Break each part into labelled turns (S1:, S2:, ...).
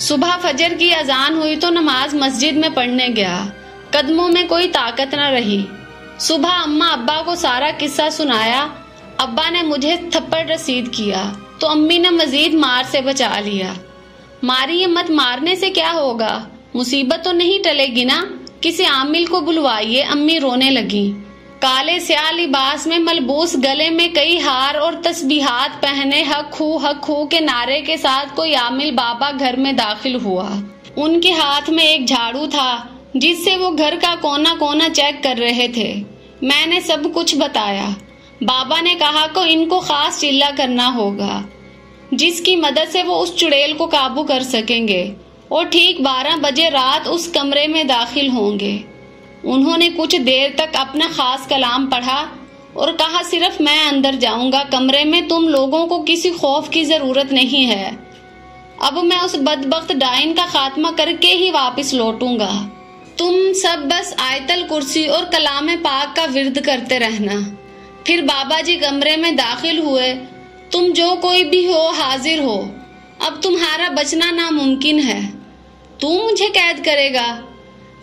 S1: सुबह फजर की अजान हुई तो नमाज़ मस्जिद में पढ़ने गया। कदमों में कोई ताकत न रही। सुबह अम्मा अब्बा को सारा किस्सा सुनाया। अब्बा ने मुझे थप्पड़ रसीद किया तो अम्मी ने मजीद मार से बचा लिया। मारिए मत मारने से क्या होगा? मुसीबत तो नहीं टलेगी ना? किसी आमिल को बुलवाइए, अम्मी रोने लगी। काले स्याह लिबास में मलबूस गले में कई हार और तस्बीहात पहने हक हू हक हू के नारे के साथ कोई आमिल बाबा घर में दाखिल हुआ। उनके हाथ में एक झाड़ू था, जिससे वो घर का कोना कोना चेक कर रहे थे। मैंने सब कुछ बताया। बाबा ने कहा को इनको खास चिल्ला करना होगा, जिसकी मदद से वो उस चुड़ैल को काबू कर सकेंगे और ठीक बारह बजे रात उस कमरे में दाखिल होंगे। उन्होंने कुछ देर तक अपना खास कलाम पढ़ा और कहा, सिर्फ़ मैं अंदर जाऊँगा, कमरे में तुम लोगों को किसी खौफ की ज़रूरत नहीं है। अब मैं उस बदबख्त डाइन का खात्मा करके ही वापस लौटूँगा। तुम सब बस आयतल कुर्सी और कलाम पाक का विरद करते रहना। फिर बाबा जी कमरे में दाखिल हुए। तुम जो कोई भी हो, हाजिर हो। अब तुम्हारा बचना नामुमकिन है। तू मुझे कैद करेगा।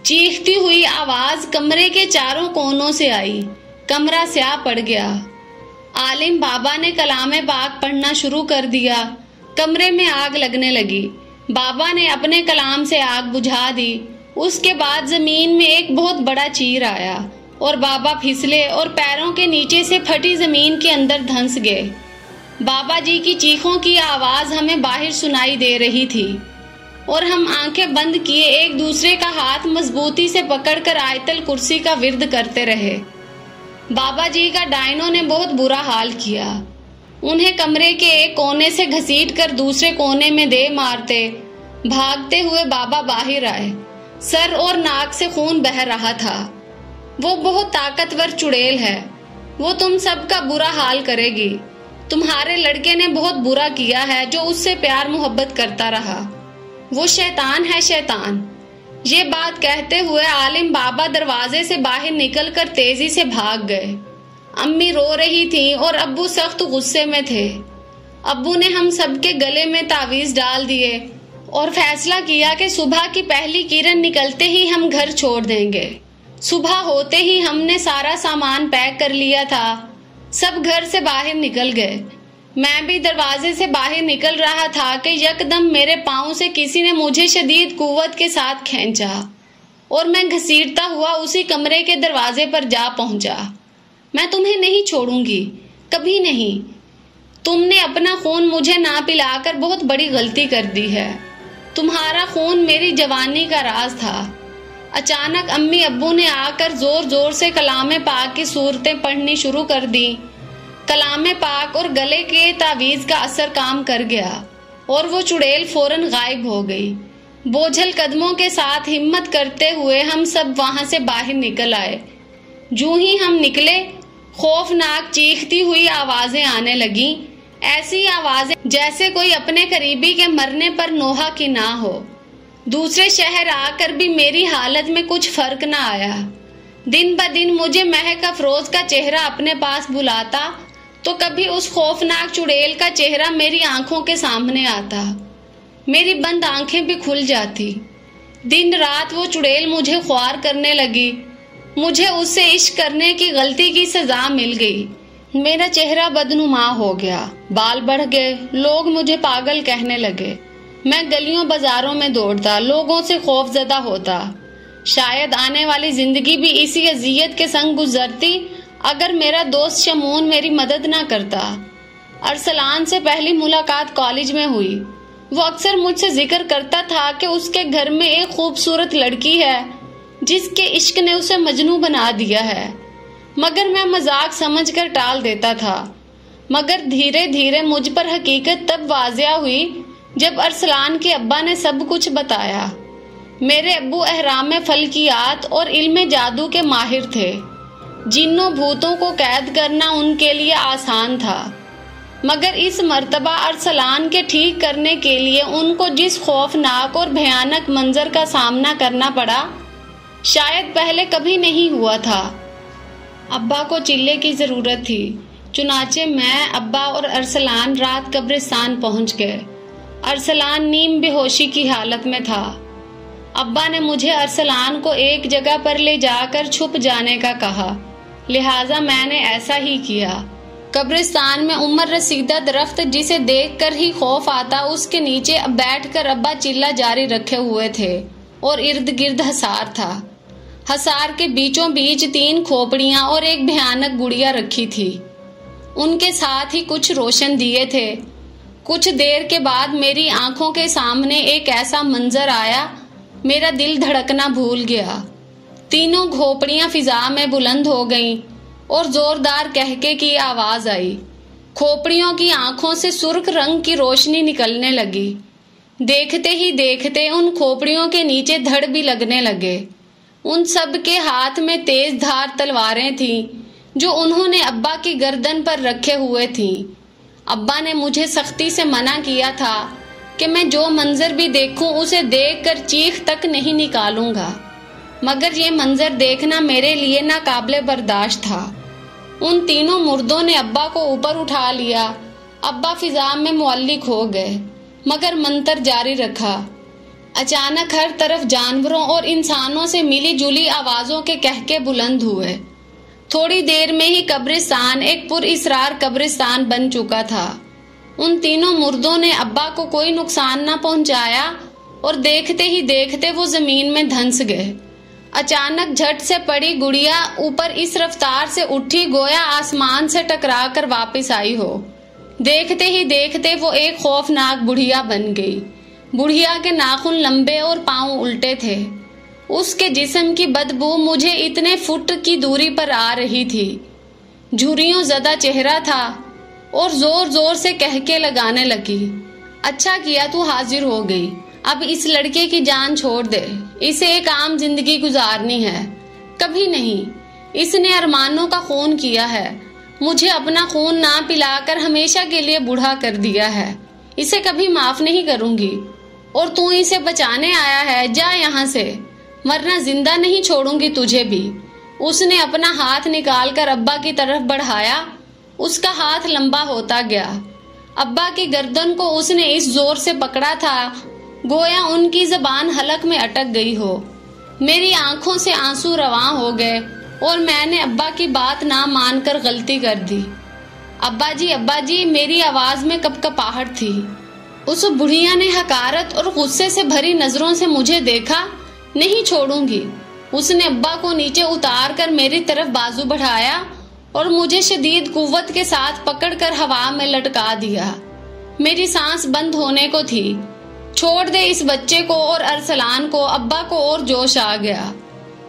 S1: चीखती हुई आवाज़ कमरे के चारों कोनों से आई। कमरा स्या पड़ गया। आलिम बाबा ने कलाम पाक पढ़ना शुरू कर दिया। कमरे में आग लगने लगी। बाबा ने अपने कलाम से आग बुझा दी। उसके बाद ज़मीन में एक बहुत बड़ा चीर आया और बाबा फिसले और पैरों के नीचे से फटी ज़मीन के अंदर धंस गए। बाबा जी की चीखों की आवाज़ हमें बाहर सुनाई दे रही थी। और हम आँखें बंद किए एक दूसरे का हाथ मजबूती से पकड़कर आयतल कुर्सी का विरद करते रहे। बाबा जी का डायनो ने बहुत बुरा हाल किया। उन्हें कमरे के एक कोने से घसीट कर दूसरे कोने में दे मारते, भागते हुए बाबा बाहर आए। सर और नाक से खून बह रहा था। वो बहुत ताकतवर चुड़ैल है। वो तुम सबका बुरा हाल करेगी। तुम्हारे लड़के ने बहुत बुरा किया है जो उससे प्यार मोहब्बत करता रहा। वो शैतान है शैतान। ये बात कहते हुए आलिम बाबा दरवाजे से बाहर निकलकर तेज़ी से भाग गए। अम्मी रो रही थी और अब्बू सख्त गुस्से में थे। अब्बू ने हम सबके गले में तावीज डाल दिए और फैसला किया कि सुबह की पहली किरण निकलते ही हम घर छोड़ देंगे। सुबह होते ही हमने सारा सामान पैक कर लिया था। सब घर से बाहर निकल गए। मैं भी दरवाजे से बाहर निकल रहा था कि यकदम मेरे पाँव से किसी ने मुझे शदीद कुवत के साथ खींचा और मैं घसीटता हुआ उसी कमरे के दरवाजे पर जा पहुँचा। मैं तुम्हें नहीं छोड़ूँगी, कभी नहीं। तुमने अपना खून मुझे ना पिलाकर बहुत बड़ी गलती कर दी है। तुम्हारा खून मेरी जवानी का राज था। अचानक अम्मी अब्बू ने आकर ज़ोर ज़ोर से कलाम पाक की सूरतें पढ़नी शुरू कर दी। कलाम पाक और गले के तावीज का असर काम कर गया, और वो चुड़ैल फ़ौरन गायब हो गई। बोझल कदमों के साथ हिम्मत करते हुए हम सब वहाँ से बाहर निकल आए। जू ही हम निकले, खौफनाक चीखती हुई आवाज़ें आने लगी। ऐसी आवाज़ें, जैसे कोई अपने करीबी के मरने पर नोहा की ना हो। दूसरे शहर आकर भी मेरी हालत में कुछ फ़र्क ना आया। दिन ब दिन मुझे महक अफरोज का चेहरा अपने पास बुलाता तो कभी उस खौफनाक चुड़ैल का चेहरा मेरी आँखों के सामने आता। मेरी बंद आँखें भी खुल जाती। दिन रात वो चुड़ैल मुझे ख्वार करने लगी। मुझे उससे इश्क करने की गलती की सजा मिल गई। मेरा चेहरा बदनुमा हो गया। बाल बढ़ गए। लोग मुझे पागल कहने लगे। मैं गलियों बाजारों में दौड़ता। लोगों से खौफजदा होता। शायद आने वाली ज़िंदगी भी इसी अजियत के संग गुजरती अगर मेरा दोस्त शमून मेरी मदद ना करता। अरसलान से पहली मुलाकात कॉलेज में हुई। वो अक्सर मुझसे ज़िक्र करता था कि उसके घर में एक खूबसूरत लड़की है, जिसके इश्क ने उसे मजनू बना दिया है। मगर मैं मज़ाक समझकर टाल देता था। मगर धीरे धीरे मुझ पर हकीकत तब वाजिया हुई, जब अरसलान के अब्बा ने सब कुछ बताया। मेरे अब्बू अहराम फलकियात और इल्म जादू के माहिर थे। जिन्नों भूतों को कैद करना उनके लिए आसान था। मगर इस मर्तबा अरसलान के ठीक करने के लिए उनको जिस खौफनाक और भयानक मंजर का सामना करना पड़ा, शायद पहले कभी नहीं हुआ था। अब्बा को चिल्ले की ज़रूरत थी, चुनाचे मैं, अब्बा और अरसलान रात कब्रिस्तान पहुँच गए। अरसलान नीम बेहोशी की हालत में था। अब्बा ने मुझे अरसलान को एक जगह पर ले जाकर छुप जाने का कहा। लिहाजा मैंने ऐसा ही किया। कब्रिस्तान में उमर रसीदा दरख्त जिसे देखकर ही खौफ आता, उसके नीचे बैठकर अब्बा चिल्ला जारी रखे हुए थे और इर्द गिर्द हसार था। हसार के बीचों बीच तीन खोपड़ियाँ और एक भयानक गुड़िया रखी थी। उनके साथ ही कुछ रोशन दिए थे। कुछ देर के बाद मेरी आँखों के सामने एक ऐसा मंजर आया, मेरा दिल धड़कना भूल गया। तीनों खोपड़ियाँ फिजा में बुलंद हो गईं और जोरदार कहके की आवाज़ आई। खोपड़ियों की आँखों से सुर्ख रंग की रोशनी निकलने लगी। देखते ही देखते उन खोपड़ियों के नीचे धड़ भी लगने लगे। उन सब के हाथ में तेज धार तलवारें थीं, जो उन्होंने अब्बा की गर्दन पर रखे हुए थी। अब्बा ने मुझे सख्ती से मना किया था कि मैं जो मंजर भी देखूँ उसे देखकर चीख तक नहीं निकालूँगा। मगर ये मंजर देखना मेरे लिए नाकाबले बर्दाश्त था। उन तीनों मुर्दों ने अब्बा को ऊपर उठा लिया। अब्बा फिजा में मुअल्लिक हो गए, मगर मंतर जारी रखा। अचानक हर तरफ़ जानवरों और इंसानों से मिली जुली आवाजों के कहके बुलंद हुए। थोड़ी देर में ही कब्रिस्तान, एक पुर इसरार कब्रिस्तान बन चुका था। उन तीनों मुर्दों ने अब्बा को कोई नुकसान न पहुँचाया और देखते ही देखते वो ज़मीन में धंस गए। अचानक झट से पड़ी गुड़िया ऊपर इस रफ्तार से उठी गोया आसमान से टकरा कर वापिस आई हो। देखते ही देखते वो एक खौफनाक बुढ़िया बन गई। बुढ़िया के नाखून लंबे और पाँव उल्टे थे। उसके जिस्म की बदबू मुझे इतने फुट की दूरी पर आ रही थी। झुरियों ज़्यादा चेहरा था और ज़ोर ज़ोर से कहके लगाने लगी। अच्छा किया तू हाजिर हो गई। अब इस लड़के की जान छोड़ दे। इसे एक आम ज़िंदगी गुजारनी है। कभी नहीं। इसने अरमानों का खून किया है। मुझे अपना खून ना पिलाकर हमेशा के लिए बूढ़ा कर दिया है। इसे कभी माफ़ नहीं करूँगी। और तू इसे बचाने आया है। जा यहाँ से। वरना ज़िंदा नहीं छोड़ूँगी तुझे भी। उसने अपना हाथ निकालकर अब्बा की तरफ़ बढ़ाया। उसका हाथ लंबा होता गया। अब्बा की गर्दन को उसने इस ज़ोर से पकड़ा था। गोया उनकी जबान हलक में अटक गई हो। मेरी आँखों से आँसू रवा हो गए और मैंने अब्बा की बात ना मानकर गलती कर दी। अब्बा जी अब्बा जी मेरी आवाज़ में कपकपाहट थी। उस बुढ़िया ने हकारत और गुस्से से भरी नज़रों से मुझे देखा, नहीं छोड़ूँगी। उसने अब्बा को नीचे उतार कर मेरी तरफ़ बाजू बढ़ाया और मुझे शदीद कुवत के साथ पकड़कर हवा में लटका दिया। मेरी सांस बंद होने को थी। छोड़ दे इस बच्चे को और अरसलान को, अब्बा को और जोश आ गया।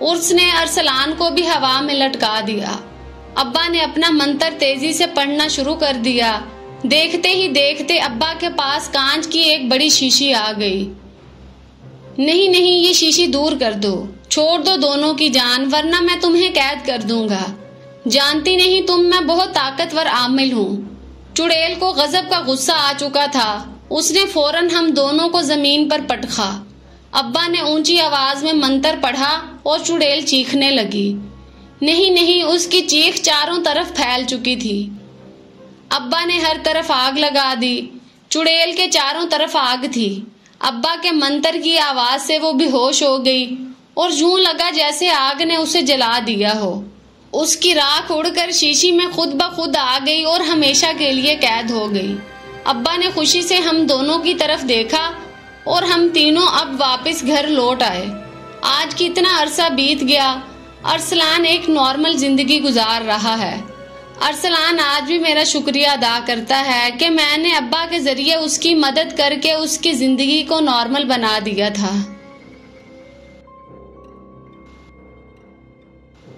S1: उसने अरसलान को भी हवा में लटका दिया। अब्बा ने अपना मंत्र तेज़ी से पढ़ना शुरू कर दिया। देखते ही देखते अब्बा के पास कांच की एक बड़ी शीशी आ गई। नहीं नहीं, ये शीशी दूर कर दो। छोड़ दो दोनों की जान, वरना मैं तुम्हें कैद कर दूँगा। जानती नहीं तुम, मैं बहुत ताकतवर आमिल हूँ। चुड़ैल को गजब का गुस्सा आ चुका था। उसने फ़ौरन हम दोनों को ज़मीन पर पटखा। अब्बा ने ऊँची आवाज़ में मंत्र पढ़ा और चुड़ैल चीखने लगी। नहीं नहीं, उसकी चीख चारों तरफ़ फैल चुकी थी। अब्बा ने हर तरफ़ आग लगा दी। चुड़ैल के चारों तरफ़ आग थी। अब्बा के मंत्र की आवाज़ से वो बेहोश हो गई और यूँ लगा जैसे आग ने उसे जला दिया हो। उसकी राख उड़कर शीशी में खुद ब खुद आ गई और हमेशा के लिए कैद हो गई। अब्बा ने खुशी से हम दोनों की तरफ़ देखा और हम तीनों अब वापस घर लौट आए। आज कितना अरसा बीत गया। अरसलान एक नॉर्मल ज़िंदगी गुजार रहा है। अरसलान आज भी मेरा शुक्रिया अदा करता है कि मैंने अब्बा के ज़रिए उसकी मदद करके उसकी ज़िंदगी को नॉर्मल बना दिया था।